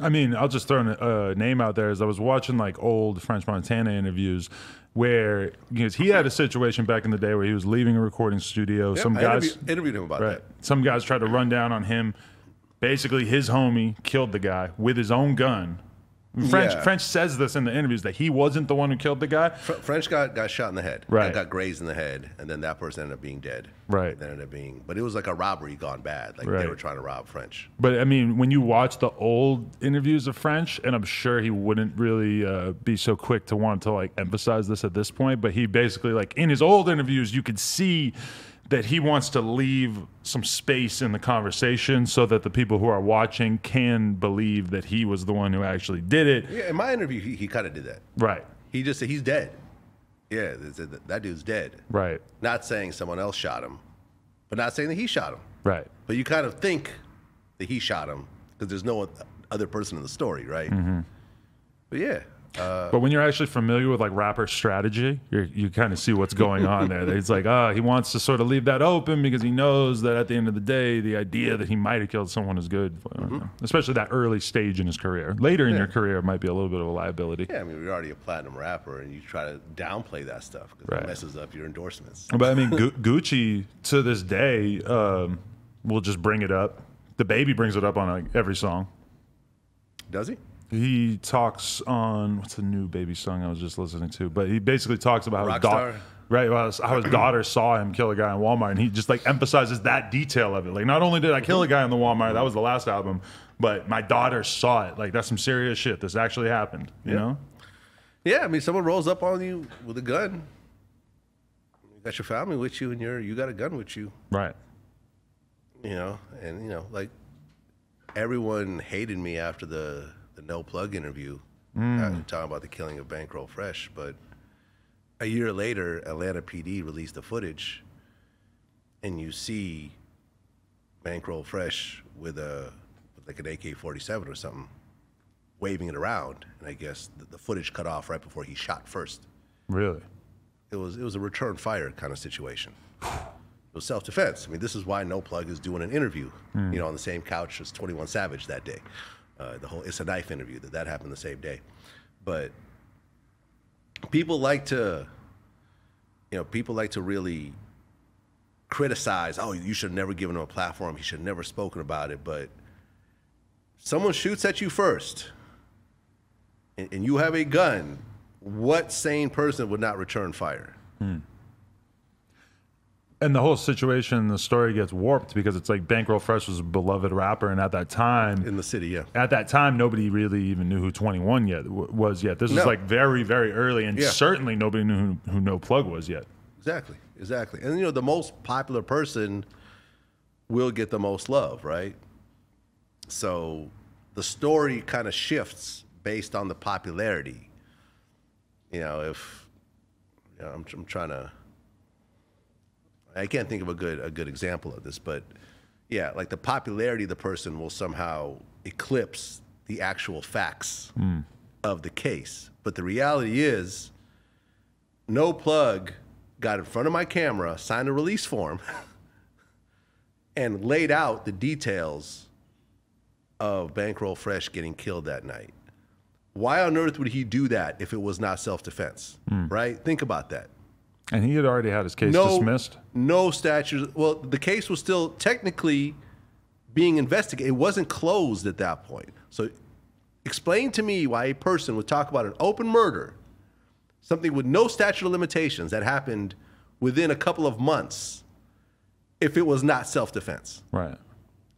I mean, I'll just throw a name out there. As I was watching like old French Montana interviews, where because he had a situation back in the day where he was leaving a recording studio. Some I guys interviewed, interviewed him about Right. Some guys tried to run down on him. Basically, his homie killed the guy with his own gun. French Yeah. French says this in the interviews that he wasn't the one who killed the guy. Fr- French got, got shot in the head. Right. Got grazed in the head, and then that person ended up being dead. Right. That ended up being, but it was like a robbery gone bad. Like Right. they were trying to rob French. But I mean, when you watch the old interviews of French, and I'm sure he wouldn't really uh, be so quick to want to like emphasize this at this point, but he basically like in his old interviews, you could see that he wants to leave some space in the conversation so that the people who are watching can believe that he was the one who actually did it. Yeah, in my interview, he, he kind of did that. Right. He just said he's dead. Yeah, th- th- that dude's dead. Right. Not saying someone else shot him, but not saying that he shot him. Right. But you kind of think that he shot him because there's no other person in the story, right? Mm-hmm. But yeah, uh, But when you're actually familiar with like rapper strategy, you kind of see what's going on there. It's like, ah, he wants to sort of leave that open because he knows that at the end of the day, the idea that he might have killed someone is good, don't especially that early stage in his career. Later in your career, it might be a little bit of a liability. yeah. I mean, you're already a platinum rapper, and you try to downplay that stuff because Right. it messes up your endorsements. But I mean, Gu- Gucci to this day um, will just bring it up. DaBaby brings it up on like every song. Does he? He talks on what's the new baby song I was just listening to, but he basically talks about how his, Rockstar? da- right, well, how his daughter saw him kill a guy in Walmart, and he just like emphasizes that detail of it. Like, not only did I kill a guy in the Walmart, that was the last album, but my daughter saw it. Like, that's some serious shit. This actually happened. You know? Yeah, I mean, someone rolls up on you with a gun. You got your family with you, and you're you got a gun with you. Right. you know, and you know, like everyone hated me after the the no plug interview, uh, talking about the killing of Bankroll Fresh. But a year later, Atlanta PD released the footage, and you see Bankroll Fresh with a with like an AK forty seven or something, waving it around, and I guess the, the footage cut off right before he shot first. Really? It was it was a return fire kind of situation. It was self defense. I mean, this is why No Plug is doing an interview, you know, on the same couch as Twenty One Savage that day. Uh, the whole it's a knife interview that that happened the same day, but people like to, you know, people like to really criticize. Oh, you should have never given him a platform. He should have never spoken about it. But someone shoots at you first, and, and you have a gun. What sane person would not return fire? And the whole situation, the story gets warped because it's like Bankroll Fresh was a beloved rapper, and at that time, in the city. Yeah, at that time, nobody really even knew who 21 yet w- was yet. This was like very, very early, and Yeah. certainly nobody knew who, who No Plug was yet. exactly, exactly. And you know, the most popular person will get the most love, right? So the story kind of shifts based on the popularity. You know, if you know, I'm, I'm trying to, I can't think of a good a good example of this, but yeah, like the popularity of the person will somehow eclipse the actual facts hmm. of the case. But the reality is, no plug got in front of my camera, signed a release form, and laid out the details of Bankroll Fresh getting killed that night. Why on earth would he do that if it was not self defense? Hmm. Right? Think about that. And he had already had his case No, dismissed. no statute. Well, the case was still technically being investigated. It wasn't closed at that point. So, explain to me why a person would talk about an open murder, something with no statute of limitations that happened within a couple of months, if it was not self defense. Right.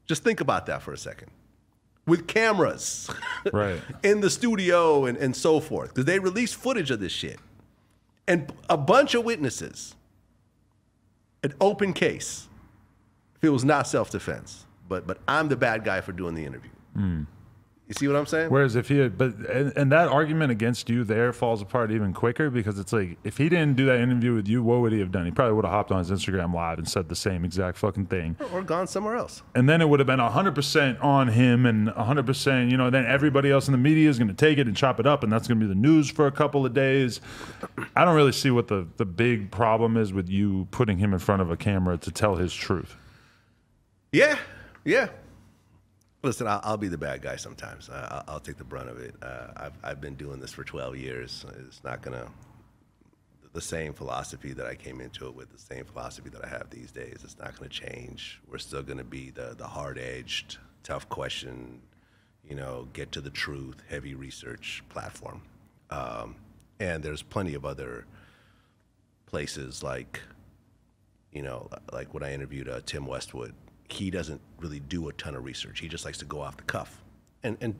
Just think about that for a second. With cameras Right. in the studio and, and so forth, because they released footage of this shit. And a bunch of witnesses. An open case. If it was not self defense. But but I'm the bad guy for doing the interview. Hmm. You see what I'm saying? Whereas if he had, but and, and that argument against you there falls apart even quicker because it's like if he didn't do that interview with you, what would he have done? He probably would have hopped on his Instagram live and said the same exact fucking thing. or gone somewhere else. And then it would have been 100% on him and 100%, you know, then everybody else in the media is going to take it and chop it up and that's going to be the news for a couple of days. I don't really see what the, the big problem is with you putting him in front of a camera to tell his truth. Yeah, yeah. Listen, I'll, I'll be the bad guy sometimes. I, I'll, I'll take the brunt of it. Uh, I've, I've been doing this for 12 years. It's not going to, the same philosophy that I came into it with, the same philosophy that I have these days, it's not going to change. We're still going to be the, the hard edged, tough question, you know, get to the truth, heavy research platform. Um, and there's plenty of other places like, you know, like when I interviewed uh, Tim Westwood, he doesn't really do a ton of research. He just likes to go off the cuff. And and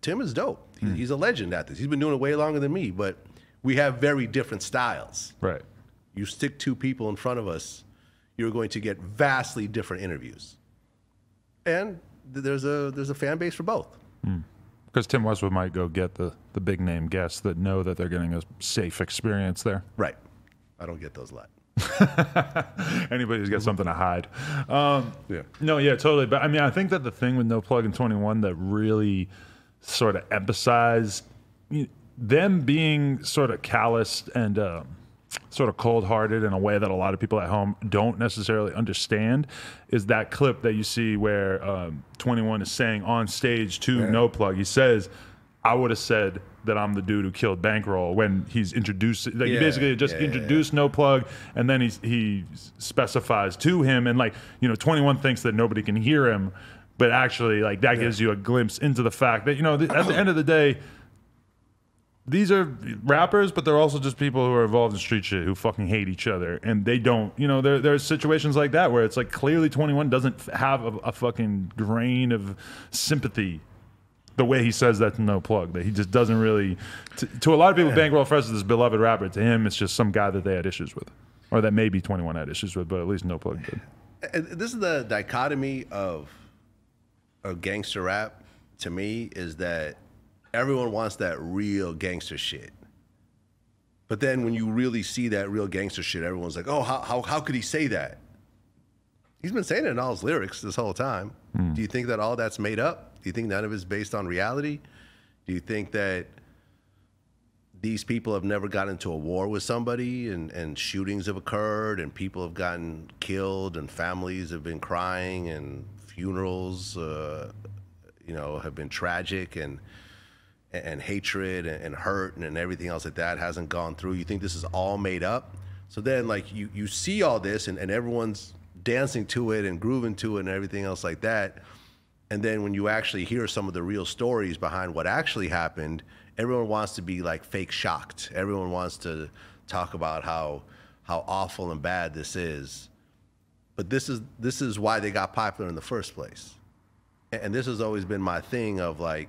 Tim is dope. He, hmm. He's a legend at this. He's been doing it way longer than me, but we have very different styles. Right. You stick two people in front of us, you're going to get vastly different interviews. And there's a there's a fan base for both. Hmm. Because Tim Westwood might go get the, the big name guests that know that they're getting a safe experience there. Right. I don't get those a lot. Anybody who's got something to hide. Um, Yeah. No, yeah, totally. But I mean, I think that the thing with No Plug in 21 that really sort of emphasized them being sort of calloused and um, sort of cold hearted in a way that a lot of people at home don't necessarily understand is that clip that you see where um, 21 is saying on stage to No Plug, he says, I would have said that I'm the dude who killed Bankroll when he's introduced. Like he basically just yeah, yeah, yeah. introduced no plug, and then he he specifies to him, and like you know, 21 thinks that nobody can hear him, but actually like that gives you a glimpse into the fact that you know th- at the end of the day. These are rappers, but they're also just people who are involved in street shit who fucking hate each other, and they don't. You know, there there's situations like that where it's like clearly 21 doesn't have a, a fucking grain of sympathy the way he says that to no plug that he just doesn't really to, to a lot of people bankroll fresh is this beloved rapper to him it's just some guy that they had issues with or that maybe 21 had issues with but at least no plug did And this is the dichotomy of of gangster rap to me is that everyone wants that real gangster shit. But then when you really see that real gangster shit, everyone's like, oh, how, how, how could he say that? He's been saying it in all his lyrics this whole time. Hmm. Do you think that all that's made up? Do you think none of it's based on reality? Do you think that these people have never gotten into a war with somebody and, and shootings have occurred and people have gotten killed and families have been crying and funerals uh, you know have been tragic and and hatred and, and hurt and, and everything else like that hasn't gone through? You think this is all made up? So then like you you see all this and, and everyone's dancing to it and grooving to it and everything else like that and then when you actually hear some of the real stories behind what actually happened, everyone wants to be like fake shocked. Everyone wants to talk about how how awful and bad this is. But this is this is why they got popular in the first place. And, this has always been my thing of like,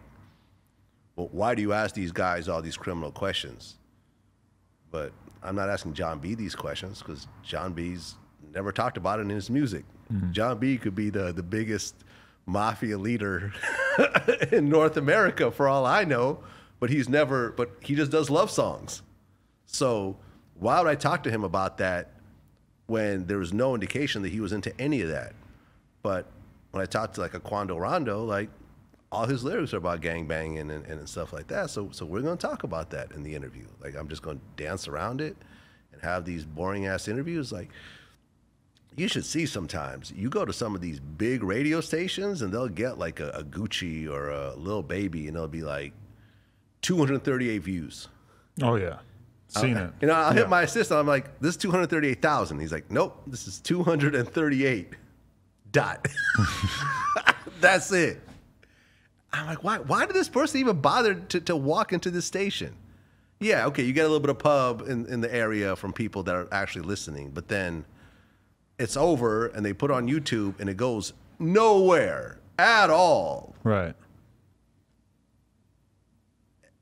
well, why do you ask these guys all these criminal questions? But I'm not asking Jon B these questions because Jon B's never talked about it in his music. Mm-hmm. Jon B could be the the biggest mafia leader in North America for all I know, but he's never but he just does love songs. So why would I talk to him about that when there was no indication that he was into any of that? But when I talked to like a Quando Rondo, like all his lyrics are about gangbanging and, and, and stuff like that. So so we're gonna talk about that in the interview. Like I'm just gonna dance around it and have these boring ass interviews. Like you should see sometimes. You go to some of these big radio stations and they'll get like a, a Gucci or a Lil Baby and they'll be like 238 views. oh yeah seen uh, it You know, I'll Yeah. hit my assistant. I'm like, this is 238,000. He's like, nope, this is 238. Dot. That's it. I'm like, why, why did this person even bother to, to walk into this station? Yeah, okay, you get a little bit of pub in, in the area from people that are actually listening, but then it's over and they put on YouTube and it goes nowhere at all. right.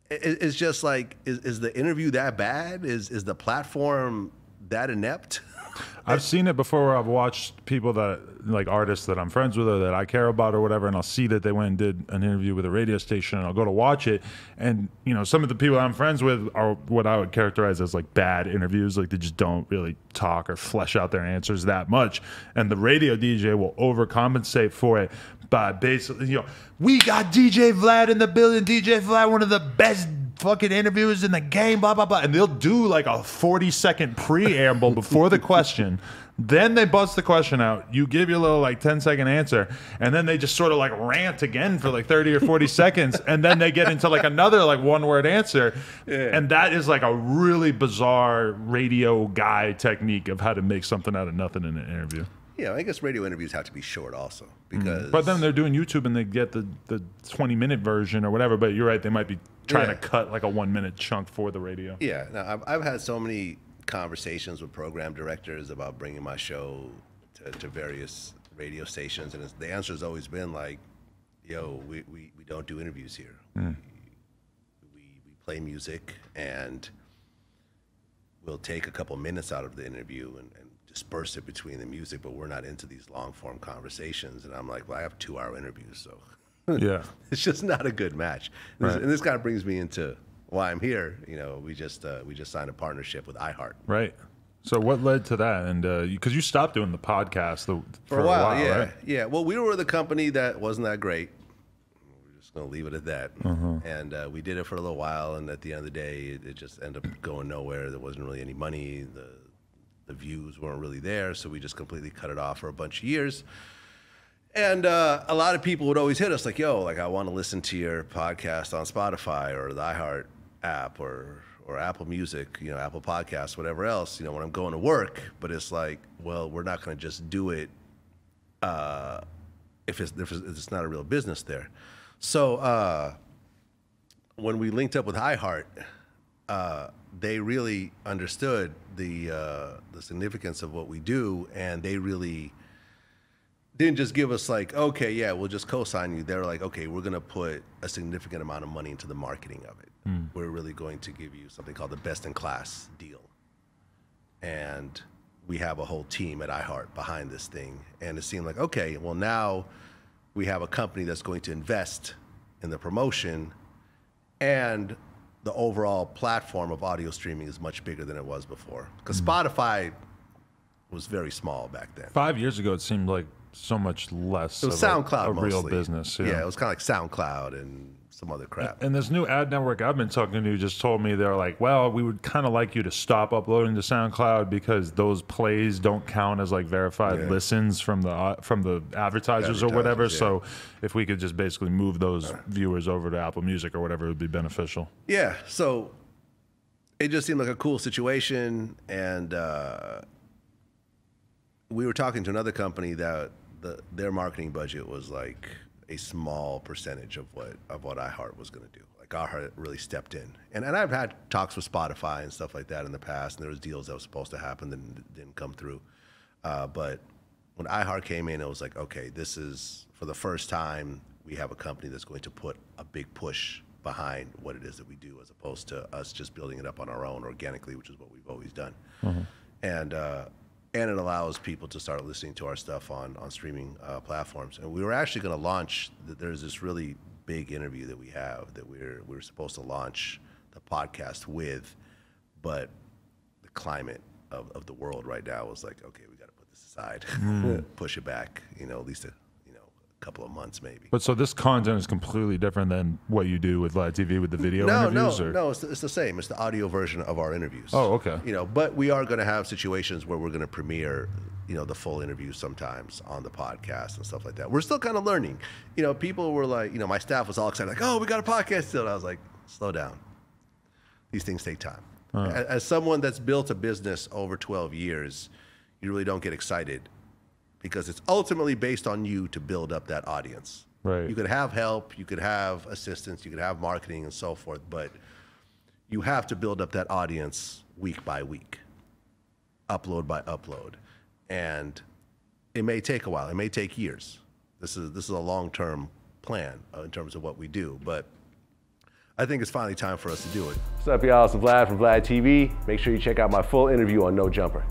It- it's just like is, is the interview that bad? Is is the platform that inept I've seen it before where I've watched people that like artists that I'm friends with or that I care about or whatever, and I'll see that they went and did an interview with a radio station and I'll go to watch it. And, you know, some of the people I'm friends with are what I would characterize as like bad interviews. Like they just don't really talk or flesh out their answers that much. And the radio DJ will overcompensate for it by basically, you know, we got DJ Vlad in the building. DJ Vlad, one of the best fucking interviews in the game, blah blah blah, and they'll do like a forty second preamble before the question. Then they bust the question out. You give your little like 10 second answer, and then they just sort of like rant again for like 30 or 40 seconds, and then they get into like another like one word answer. And that is like a really bizarre radio guy technique of how to make something out of nothing in an interview. Yeah, I guess radio interviews have to be short also mm-hmm. because. But then they're doing YouTube and they get the, the 20 minute version or whatever. But you're right, they might be trying Yeah. to cut like a one minute chunk for the radio. Yeah, no, I've, I've had so many conversations with program directors about bringing my show to, to various radio stations, and it's, the answer has always been like, "Yo, we, we, we don't do interviews here. Hmm. We, we we play music, and we'll take a couple minutes out of the interview and, and disperse it between the music, but we're not into these long form conversations." And I'm like, "Well, I have two hour interviews, so." Yeah. it's just not a good match. And this- And this kind of brings me into why I'm here. You know, we just uh, we just signed a partnership with iHeart Right. So what led to that? And uh, because you stopped doing the podcast the, for, a while. yeah, right? yeah. Well, we were the company that wasn't that great. We're just gonna leave it at that. Mm-hmm. And uh, we did it for a little while, and at the end of the day, it, it just ended up going nowhere. There wasn't really any money. The the views weren't really there, so we just completely cut it off for a bunch of years. And uh, a lot of people would always hit us like, "Yo, like I want to listen to your podcast on Spotify or the iHeart app or or Apple Music, you know, Apple Podcasts, whatever else, you know, when I'm going to work." But it's like, well, we're not going to just do it uh, if it's if it's not a real business there. So uh, when we linked up with iHeart, uh, they really understood the uh, the significance of what we do, and they really didn't just give us like, okay, yeah, we'll just co-sign you. They're like, okay, we're gonna put a significant amount of money into the marketing of it. Hmm. We're really going to give you something called the best in class deal, and we have a whole team at iHeart behind this thing. And it seemed like, okay, well now we have a company that's going to invest in the promotion and the overall platform of audio streaming is much bigger than it was before. Because hmm. Spotify was very small back then. Five years ago, it seemed like so much less It was of a- SoundCloud a, real business. Yeah. it was kind of like SoundCloud and some other crap. And this new ad network I've been talking to just told me they're like, well, we would kind of like you to stop uploading to SoundCloud because those plays don't count as like verified Yeah. listens from the uh, from the advertisers or whatever. Yeah. So if we could just basically move those viewers over to Apple Music or whatever, it would be beneficial. Yeah, so it just seemed like a cool situation, and uh, we were talking to another company that the, their marketing budget was like a small percentage of what of what iHeart was going to do. Like iHeart really stepped in, and and I've had talks with Spotify and stuff like that in the past, and there was deals that was supposed to happen that didn't come through, uh, but when iHeart came in, it was like, okay, this is for the first time we have a company that's going to put a big push behind what it is that we do, as opposed to us just building it up on our own organically, which is what we've always done. And uh, and it allows people to start listening to our stuff on on streaming uh, platforms. And we were actually going to launch. There's this really big interview that we have that we're we're supposed to launch the podcast with, but the climate of, of the world right now was like, okay, we got to put this aside, push it back, you know, at least a you know a couple of months maybe. But so this content is completely different than what you do with live TV with the video No, no, or? no. It's the, it's the same. It's the audio version of our interviews. Oh, okay. You know, but we are going to have situations where we're going to premiere, you know, the full interview sometimes on the podcast and stuff like that. We're still kind of learning. You know, people were like, you know, my staff was all excited, like, "Oh, we got a podcast still." And I was like, "Slow down. These things take time." A- As someone that's built a business over 12 years, you really don't get excited because it's ultimately based on you to build up that audience. Right. You could have help, you could have assistance, you could have marketing and so forth, but you have to build up that audience week by week, upload by upload. And it may take a while, it may take years. This is this is a long-term plan uh, in terms of what we do, but I think it's finally time for us to do it. What's up, y'all? It's Vlad from Vlad TV. Make sure you check out my full interview on No Jumper.